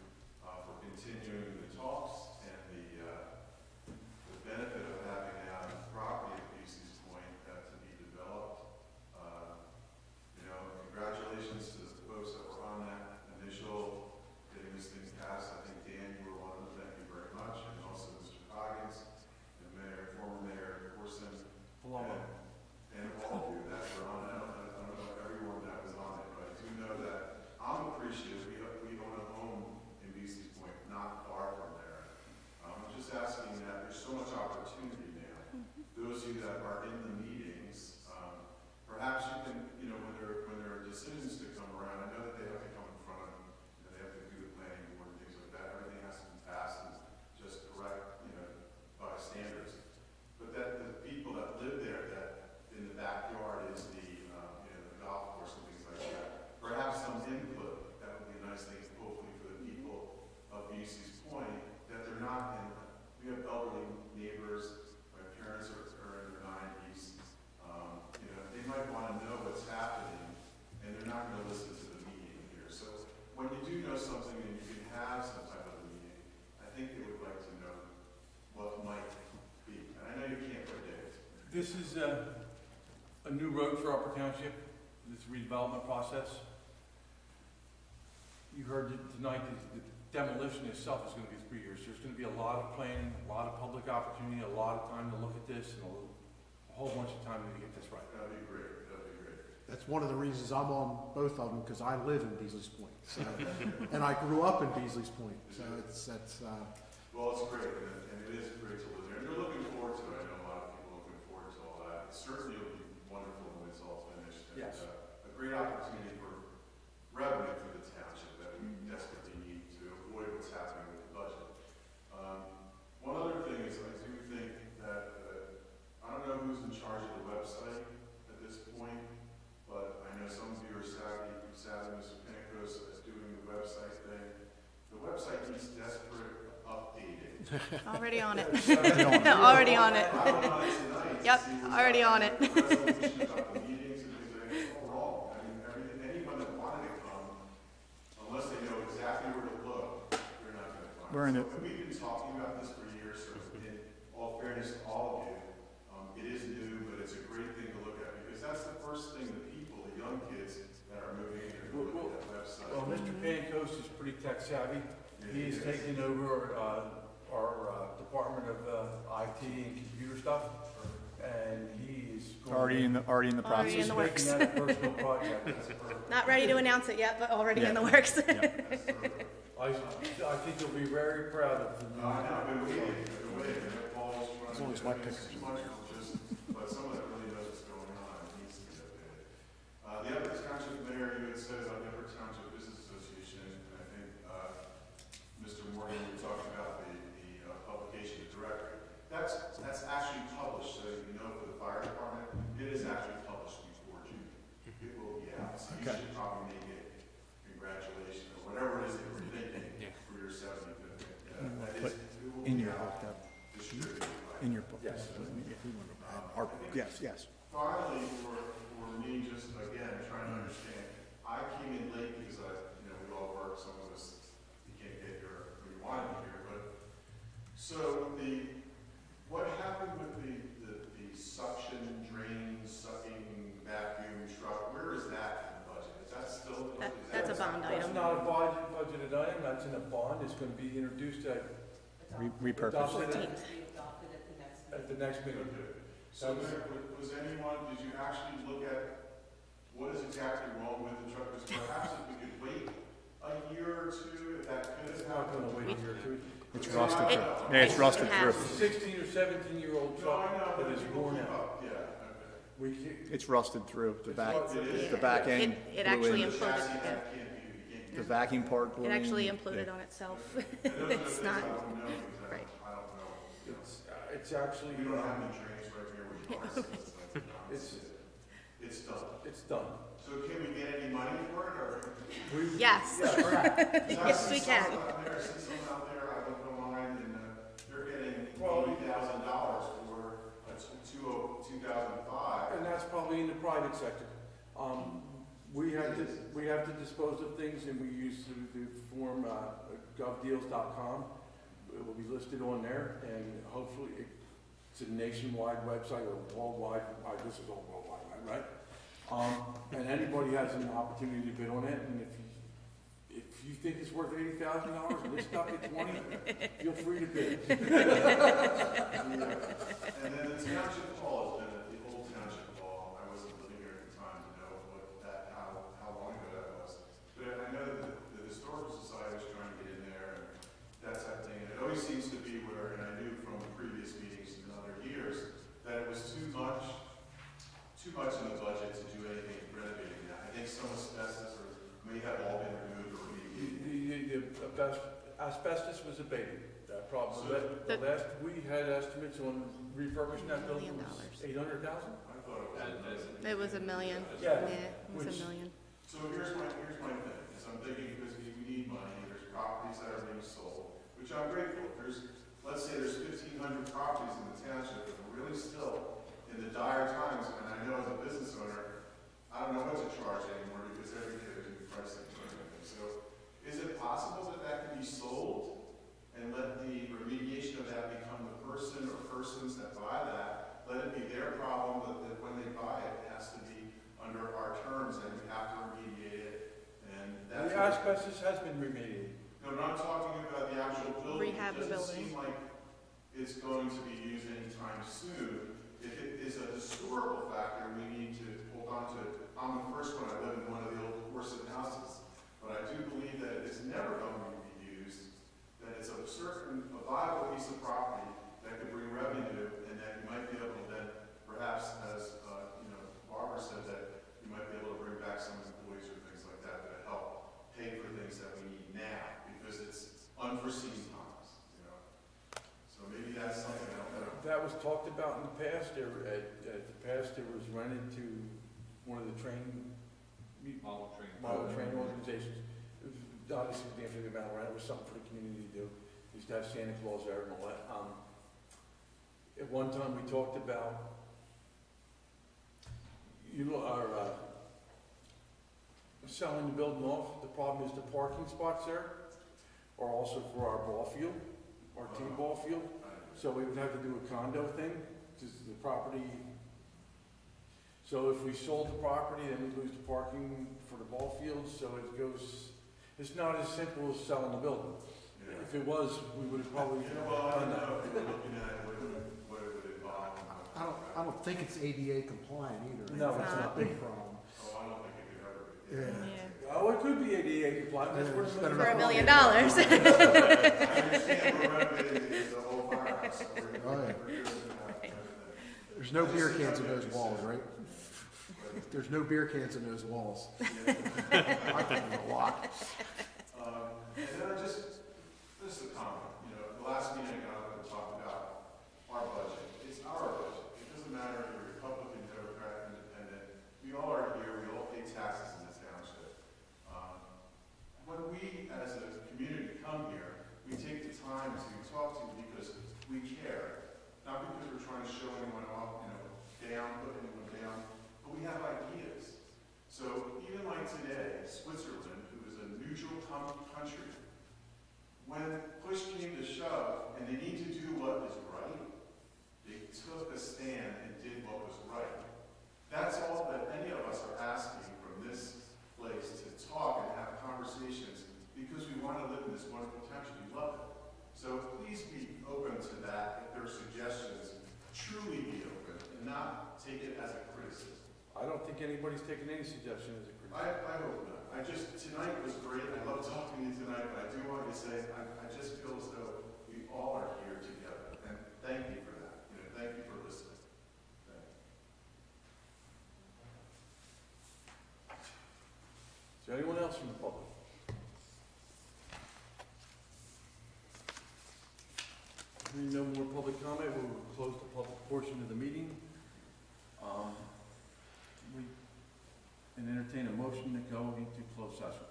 uh, for continuing the talks and the uh, the benefit of having now the property at Beasley's Point uh, to be developed. Uh, You know, congratulations to the folks that were on that initial, getting this thing passed. I think, Dan, you were one of them, thank you very much, and also Mr. Coggins, and Mayor, former Mayor Corson, Palumbo. and all of you that were on it. I don't, I don't know about everyone that was on it, but I do know that I'm appreciative. We, we own a home in Beasley's Point, not far from there. Um, I'm just asking that there's so much opportunity now. Those of you that are in the meetings, um, perhaps you can, you know, when there, when there are decisions to come around, I know that they have to come in front of, you know, they have to do the planning board and things like that. Everything has to be passed and just correct, you know, by standards. But that the people that live there, that in the backyard is the, um, you know, the golf course and things like that, perhaps some input, that would be a nice thing, hopefully for the people of Beasley's Point, that they're not in, we have elderly neighbors, my parents are, are in their nineties, um, you know, they might wanna know what's happening, and they're not gonna listen to the meeting here. So when you do know something and you can have some type of a meeting, I think they would like to know what might be. And I know you can't predict, This is a, a new road for Upper Township, this redevelopment process. You heard it tonight, that the demolition itself is gonna be three years. There's gonna be a lot of planning, a lot of public opportunity, a lot of time to look at this, and a a whole bunch of time to get this right. that'd be great, that'd be great. that's one of the reasons I'm on both of them, because I live in Beasley's Point. So, [LAUGHS] and I grew up in Beasley's Point, so it's, that's, uh, Well, it's great, and, and it is great to live there, and you're looking forward to it, I know a lot of people are looking forward to all that. It certainly will be wonderful when it's all finished. and, Yes. uh, A great opportunity for revenue for the township that we desperately need to avoid what's happening with the budget. Um, One other thing is, I do think that, uh, I don't know who's in charge of the website at this point, but I know some of you are savvy, savvy, Mr. Pancoast is doing the website thing. The website needs desperate updating. [LAUGHS] [LAUGHS] Already on it. Already on it. I went on it Yep, already on it. resolution about the meetings and things like that. It's all wrong. I mean, everything, anyone that wanted to come, unless they know exactly where to look, they're not gonna find it. We're in So, it. and We've been talking about this for years, so in all fairness to all of you, um, it is new, but it's a great thing to look at, because that's the first thing the people, the young kids that are moving in here, Well, look at that website. Well, Mr. Pancoast is pretty tech savvy. He is taking over, uh, our, uh, Department of, uh, IT and computer stuff, and he's going- already in the, already in the Already process. in the works. making that a project. [LAUGHS] Not ready to announce it yet, but already in the Yeah. works. [LAUGHS] I, I think you'll be very proud of the new. Uh, I know, I've been waiting, I've been waiting, and Paul was trying to was my picture. Too much for just, but someone that really knows what's going on needs to be updated. Uh, the Upper Township Mayor, you had said about the Upper Township Business Association, and I think, uh, Mr. Morgan, you talked about the, the uh, publication, the directory. That's, that's actually published, so you know, for the fire department, it is actually published before June. It will be out, so you Okay. should probably make it congratulations, or whatever it is that you're thinking Yeah. for your seventy-fifth. And we'll That put is, it will In be your out, book, that- distributed. by- in your book. Yes. Our book, yes, yes. Finally, for, for me, just again, trying to understand, I came in late because I, you know, we all work, some of us, you can't get here, we wanted to here, but, so the, what happened with the, the, the suction drain sucking vacuum truck, where is that in the budget? Is that still? That- is that's a that- bond That's item. not a budget, budgeted item, that's in a bond, it's gonna be introduced at, Re- Repurpose. adopted at, Fourteenth. Be adopted at the next meeting. at the next meeting. Okay. So there, was- was anyone, did you actually look at what is exactly wrong with the truck? Because perhaps if we could wait a year or two, if that could It's have not gonna wait a year or two. It's rusted It- through. Yeah, it's rusted it through. has. Sixteen or seventeen year old No, truck I know, that but is people worn keep out. up, yeah, okay. We can't, It's rusted through. The back, It's- the back end It, it blew actually in. The imploded, chassis, yeah. that can't be, you can't. The vacuum part blew It in. actually Yeah. imploded on itself. And those are the It's not, I don't know, right. I don't know. it's, uh, it's actually, We don't have um, any drains right here where you are, it's [LAUGHS] It's- it's done. it's done. So can we get any money for it, or? We- [LAUGHS] Yes. [LAUGHS] Yes, we can. I see some out there, I looked online, and uh, they're getting Well- eighty thousand dollars for a two oh, two thousand five. And that's probably in the private sector. Um, we have to, we have to dispose of things and we use the, the form, uh, govdeals.com. It will be listed on there and hopefully it's a nationwide website or worldwide, uh, this is all worldwide, right? Um, and anybody has an opportunity to bid on it and if you, if you think it's worth eighty thousand dollars and it's stuck at twenty, feel free to bid. [LAUGHS] And then the township hall been, at the old township hall, I wasn't living here at the time to know what that, how, how long ago that was. But I know that the historical society was trying to get in there and that type of thing. And it always seems to be where, and I knew from previous meetings in other years, that it was too much, too much in the budget to do anything renovating that. I think some asbestos or may have all been removed or The, remediated. the, the asbest- asbestos was abated, that problem, So- the the The- last, we had estimates on refurbishing that building Million was dollars. eight hundred thousand? I thought it was. That- that's- It was a million. Yeah. it was a million. So here's my, here's my thing, is I'm thinking because we we need money, there's properties that are being sold, which I'm grateful, there's, let's say there's fifteen hundred properties in the township, and we're really still in the dire times, and I know as a business owner, I don't know what to charge anymore, because every day there's new pricing and everything, so is it possible that that can be sold? And let the remediation of that become the person or persons that buy that, let it be their problem, that, that when they buy it, it has to be under our terms, and we have to remediate it, and that's. The asbestos has been remediated. No, I'm not talking about the actual building. Rehab the It doesn't building. seem like it's going to be used anytime soon. If it is a historical factor, we need to hold on to it. I'm the first one, I live in one of the old Corson houses, but I do believe that it is never going to be used, that it's a certain, a viable piece of property that could bring revenue, and that you might be able to then, perhaps, as, uh, you know, Barbara said, that you might be able to bring back some employees or things like that that help pay for things that we need now, because it's unforeseen times, you know? So maybe that's something, I don't know. That was talked about in the past, there, at, at the past, it was rented to one of the train Model train. model training organizations. It was not a significant amount it was something for the community to do. We Used to have Santa Claus there and all that. Um, at one time, we talked about, you our, uh, selling the building off. The problem is the parking spots there are also for our ball field, our team ball field. So we would have to do a condo thing, because the property, so if we sold the property, then we lose the parking for the ball field, so it goes, it's not as simple as selling the building. Yeah. If it was, we would have probably Yeah, well, I done don't that. know, if we're looking at it would, what it would involve. I don't, I don't think it's ADA compliant either. No, That's it's a not. big problem. Oh, I don't think it could ever be. Yeah. Yeah. Oh, it could be ADA compliant, that's Yeah, where it's the better money- For a enough million dollars. [LAUGHS] I understand we're renovating the whole firehouse, so we're, Oh, yeah. we're doing, There's no beer cans in those walls, right? [LAUGHS] There's no beer cans in those walls. [LAUGHS] I think a lot. Um, and then I just, this is a comment, you know, the last meeting I got up and talked about our budget. It's our budget. It doesn't matter if you're Republican, Democrat, Independent. We all are here, we all pay taxes in this township. Um, When we, as a community, come here, we take the time to talk to you because we care. Not because we're trying to show anyone off, you know, down, put anyone we have ideas. So even like today, Switzerland, who is a neutral country, when push came to shove and they need to do what is right, they took a stand and did what was right. That's all that any of us are asking from this place to talk and have conversations because we want to live in this wonderful township. We love it. So please be open to that. If there are suggestions, truly be open and not take it as a. I don't think anybody's taking any suggestion as a I, criticism. I hope not. I just, tonight was great. I love talking to you tonight, but I do want to say, I, I just feel as though we all are here together. And thank you for that. You know, thank you for listening. Thank you. Is there anyone else from the public? Hearing no more public comment, we will close the public portion of the meeting. Um, We, and entertain a motion to go into closed session.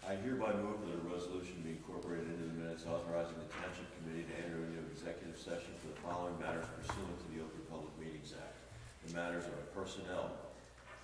I hereby move that a resolution be incorporated into the minutes authorizing the Township Committee to enter into executive session for the following matters pursuant to the Open Public Meetings Act. The matters are personnel,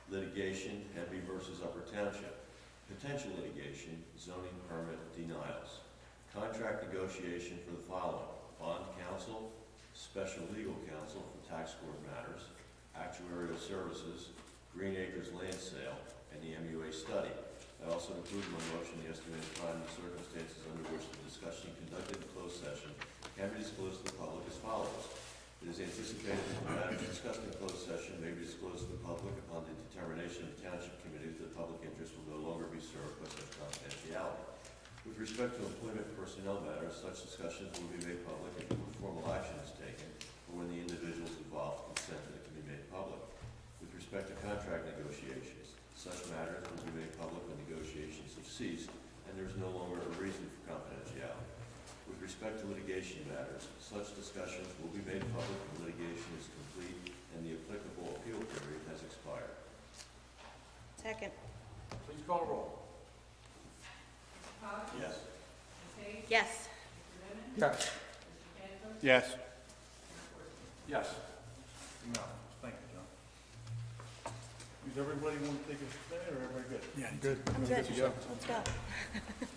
litigation, Henry versus Upper Township, potential litigation, zoning permit denials, contract negotiation for the following, bond counsel, special legal counsel for tax court matters, actuarial services, Green Acres land sale, and the MUA study. I also include in my motion the estimated time and circumstances under which the discussion conducted in closed session can be disclosed to the public as follows. It is anticipated that the matters discussed in closed session may be disclosed to the public upon the determination of the township committee that the public interest will no longer be served by such confidentiality. With respect to employment personnel matters, such discussions will be made public if formal action is taken or when the individuals involved consent that it can be made public. With respect to contract negotiations, such matters will be made public when negotiations have ceased and there is no longer a reason for confidentiality. With respect to litigation matters, such discussions will be made public when litigation is complete and the applicable appeal period has expired. Second. Please call the roll. Cox? Yes. Ms. Hayes? Yes. Mr. Newman? Yes. Mr. Canfield? Yes. Yes. No, thank you, John. Does everybody want to take a stand, or everybody good? Yeah, good. Good. Let's go.